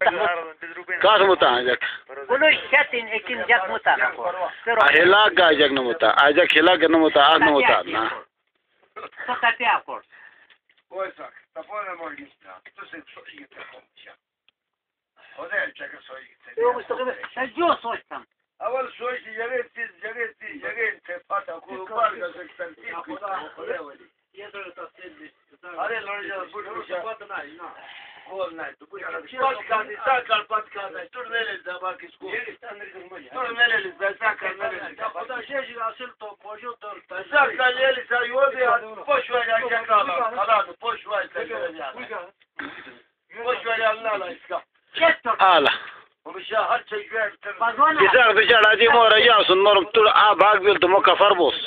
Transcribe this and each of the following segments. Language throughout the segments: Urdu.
گا آجیکل آج نمتا آجکل کے نمتا آپ Patkādi, sākā ar patkādai, tur nelīdzāmāk izkūst. Tur nelīdzāmāk, sākā ar nelīdzāmāk. Tā šeši asilto požu tur. Sākā lielizā jodi, pošvaļā ķekāvā. Kalādu, pošvaļā ķekāvā. Pošvaļā nālaiskā. Ala. Bashar Bashar عادي مو رجع صنورم طول آب أقبل دمو كفر بوس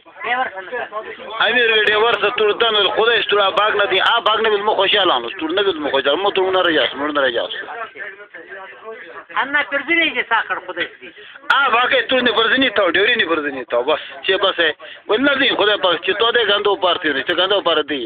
امیر تور خدای ہمرس خود آ باغ مل نی آگن خوشحال آنس تورنہ دہل مو ترجیح آئی تر نیفر سے ڈیوری فرض نی تس چی بس ہے خدای خدا پہ گندو پارتی گندو پارتی